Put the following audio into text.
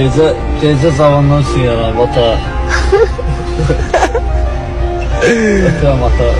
Gecə, gecə zamandan sıyara, vata. Ötürəm ata.